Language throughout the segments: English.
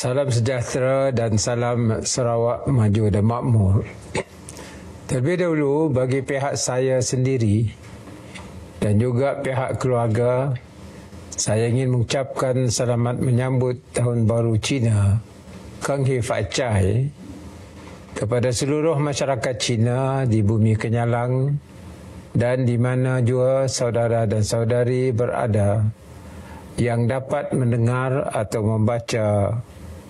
Salam sejahtera dan salam Sarawak maju dan makmur. Terlebih dahulu bagi pihak saya sendiri dan juga pihak keluarga, saya ingin mengucapkan selamat menyambut Tahun Baru Cina, Kang He Fai Chai, kepada seluruh masyarakat Cina di bumi Kenyalang dan di mana juga saudara dan saudari berada yang dapat mendengar atau membaca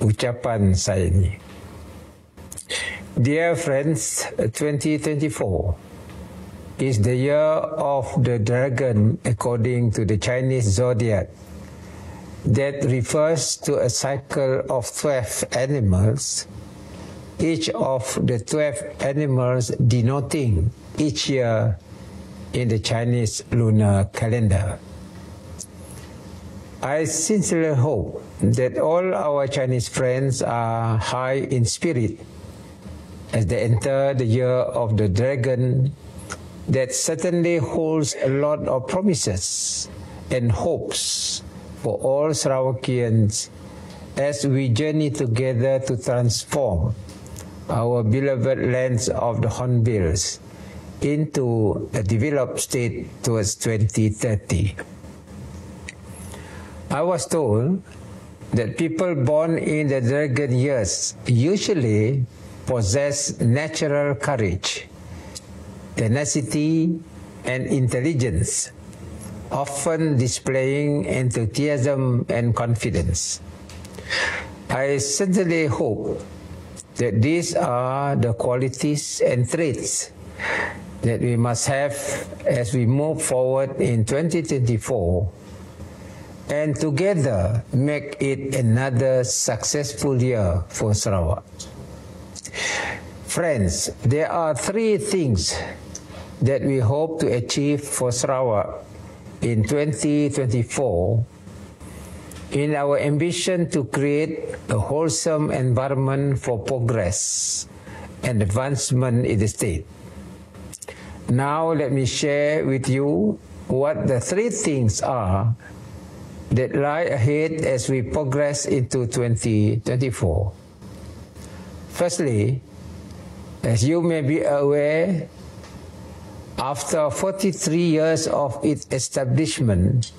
ucapan saya ini. Dear friends, 2024 is the year of the dragon according to the Chinese zodiac. That refers to a cycle of 12 animals, each of the 12 animals denoting each year in the Chinese lunar calendar. I sincerely hope that all our Chinese friends are high in spirit as they enter the year of the dragon that certainly holds a lot of promises and hopes for all Sarawakians as we journey together to transform our beloved lands of the Hornbills into a developed state towards 2030. I was told that people born in the dragon years usually possess natural courage, tenacity, and intelligence, often displaying enthusiasm and confidence. I sincerely hope that these are the qualities and traits that we must have as we move forward in 2024 and together make it another successful year for Sarawak. Friends, there are three things that we hope to achieve for Sarawak in 2024 in our ambition to create a wholesome environment for progress and advancement in the state. Now let me share with you what the three things are that lie ahead as we progress into 2024. Firstly, as you may be aware, after 43 years of its establishment,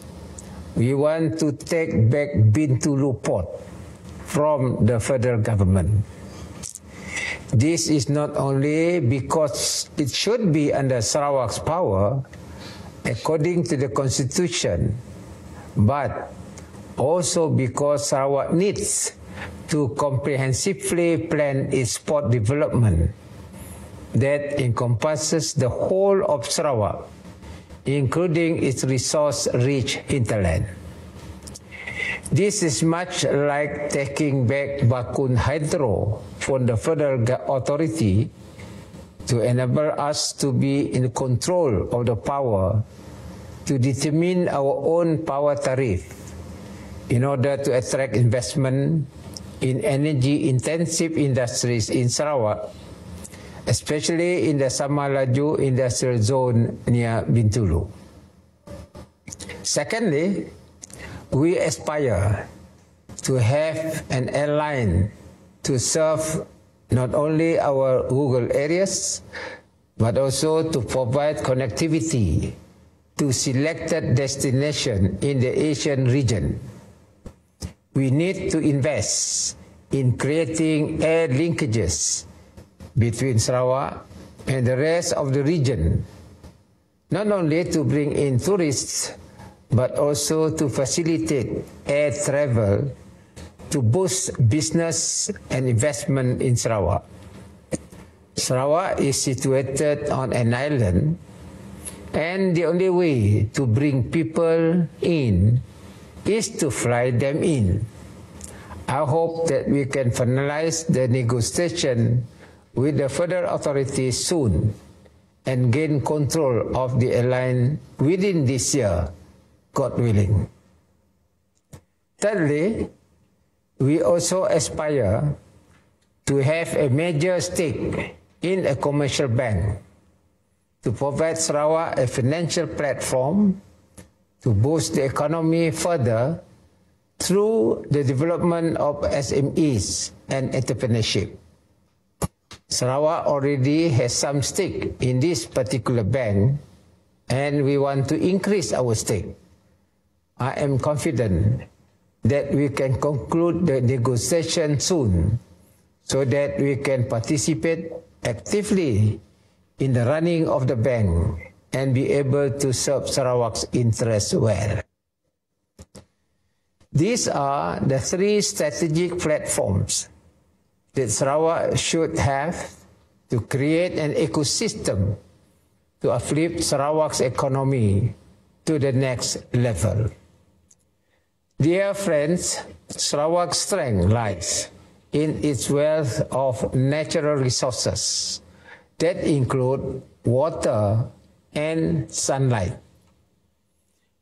we want to take back Bintulu Port from the federal government. This is not only because it should be under Sarawak's power, according to the constitution, but also because Sarawak needs to comprehensively plan its port development that encompasses the whole of Sarawak, including its resource-rich hinterland. This is much like taking back Bakun Hydro from the federal authority to enable us to be in control of the power to determine our own power tariff in order to attract investment in energy intensive industries in Sarawak, especially in the Samalaju industrial zone near Bintulu. Secondly, we aspire to have an airline to serve not only our rural areas, but also to provide connectivity to selected destination in the Asian region. We need to invest in creating air linkages between Sarawak and the rest of the region, not only to bring in tourists, but also to facilitate air travel to boost business and investment in Sarawak. Sarawak is situated on an island and the only way to bring people in is to fly them in. I hope that we can finalize the negotiation with the federal authorities soon and gain control of the airline within this year, God willing. Thirdly, we also aspire to have a major stake in a commercial bank to provide Sarawak a financial platform to boost the economy further through the development of SMEs and entrepreneurship. Sarawak already has some stake in this particular bank and we want to increase our stake. I am confident that we can conclude the negotiation soon so that we can participate actively in the running of the bank and be able to serve Sarawak's interests well. These are the three strategic platforms that Sarawak should have to create an ecosystem to uplift Sarawak's economy to the next level. Dear friends, Sarawak's strength lies in its wealth of natural resources that include water and sunlight.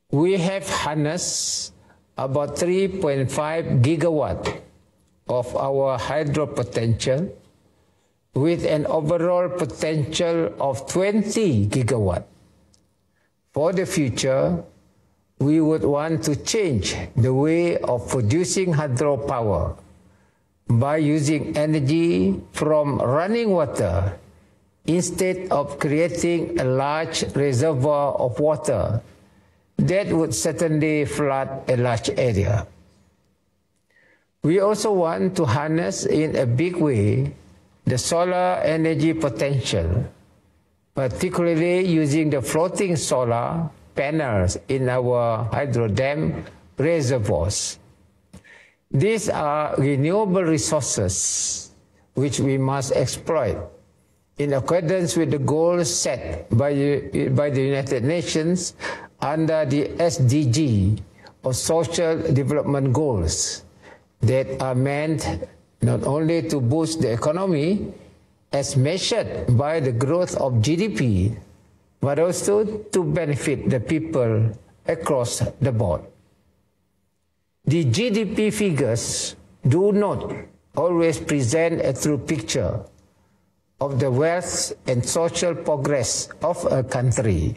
We have harnessed about 3.5 gigawatt of our hydro potential with an overall potential of 20 gigawatt. For the future, we would want to change the way of producing hydropower by using energy from running water instead of creating a large reservoir of water that would certainly flood a large area. We also want to harness in a big way the solar energy potential, particularly using the floating solar panels in our hydro dam reservoirs. These are renewable resources which we must exploit in accordance with the goals set by, by the United Nations under the SDG or Social Development Goals that are meant not only to boost the economy as measured by the growth of GDP, but also to benefit the people across the board. The GDP figures do not always present a true picture of the wealth and social progress of a country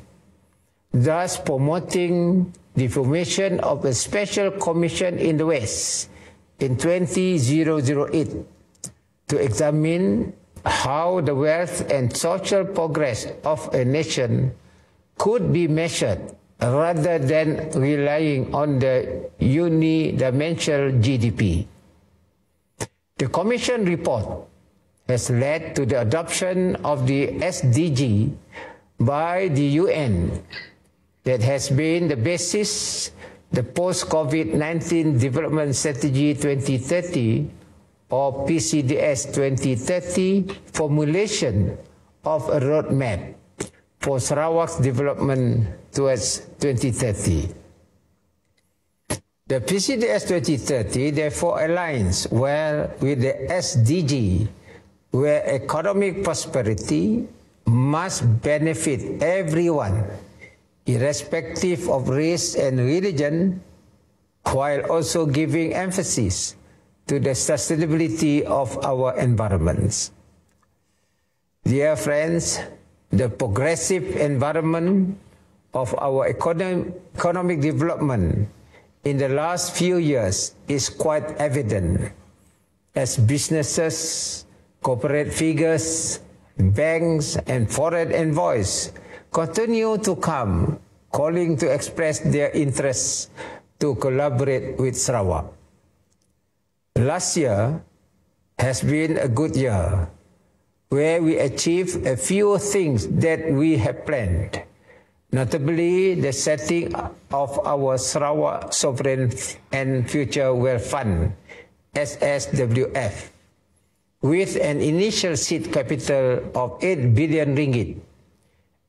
thus promoting the formation of a special commission in the West in 2008 to examine how the wealth and social progress of a nation could be measured rather than relying on the unidimensional GDP. The Commission report has led to the adoption of the SDG by the UN that has been the basis the post-COVID-19 Development Strategy 2030 or PCDS 2030 formulation of a roadmap for Sarawak's development towards 2030. The PCDS 2030 therefore aligns well with the SDG where economic prosperity must benefit everyone irrespective of race and religion, while also giving emphasis to the sustainability of our environments. Dear friends, the progressive environment of our economic, development in the last few years is quite evident as businesses, corporate figures, banks, and foreign envoys continue to come calling to express their interest to collaborate with Sarawak. Last year has been a good year where we achieved a few things that we have planned, notably the setting of our Sarawak Sovereign and Future Wealth Fund, SSWF, with an initial seed capital of 8 billion ringgit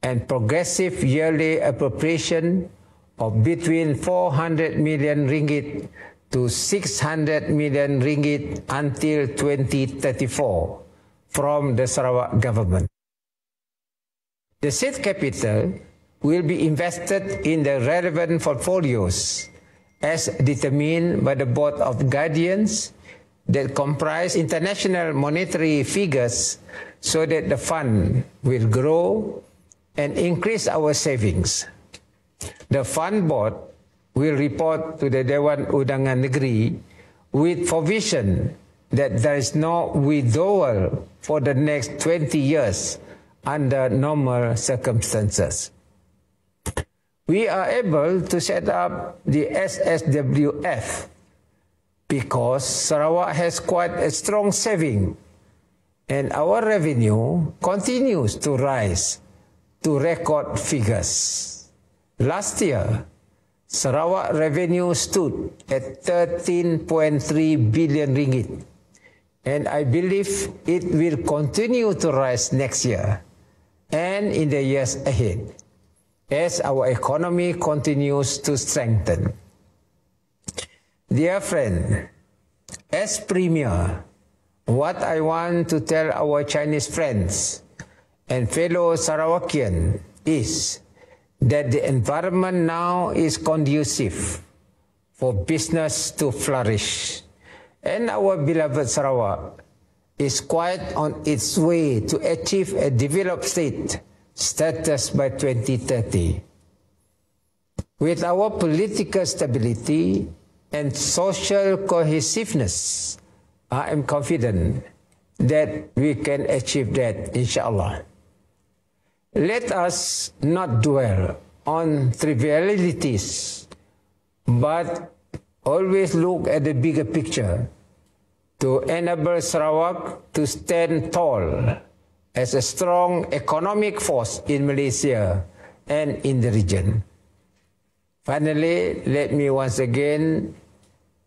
and progressive yearly appropriation of between 400 million ringgit to 600 million ringgit until 2034 from the Sarawak government. The seed capital will be invested in the relevant portfolios as determined by the Board of Guardians that comprise international monetary figures so that the fund will grow and increase our savings. The fund board will report to the Dewan Undangan Negeri with provision that there is no withdrawal for the next 20 years under normal circumstances. We are able to set up the SSWF because Sarawak has quite a strong saving and our revenue continues to rise to record figures. Last year, Sarawak revenue stood at 13.3 billion ringgit, and I believe it will continue to rise next year and in the years ahead as our economy continues to strengthen. Dear friend, as Premier, what I want to tell our Chinese friends and fellow Sarawakian is that the environment now is conducive for business to flourish. And our beloved Sarawak is quite on its way to achieve a developed state status by 2030. With our political stability and social cohesiveness, I am confident that we can achieve that, inshallah. Let us not dwell on trivialities, but always look at the bigger picture to enable Sarawak to stand tall as a strong economic force in Malaysia and in the region. Finally, let me once again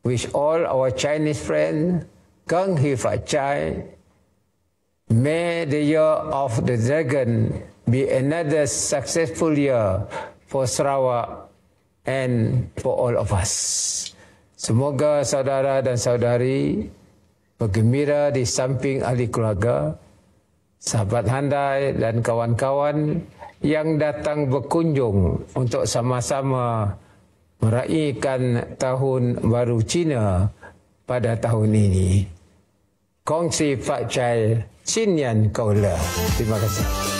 wish all our Chinese friends Keng Hi Fat Chai. May the year of the dragon be another successful year for Sarawak and for all of us. Semoga saudara dan saudari bergembira di samping ahli keluarga, sahabat handai dan kawan-kawan yang datang berkunjung untuk sama-sama meraihkan tahun baru Cina pada tahun ini. Kongsi Pak Chai, Cinian Kaula. Terima kasih.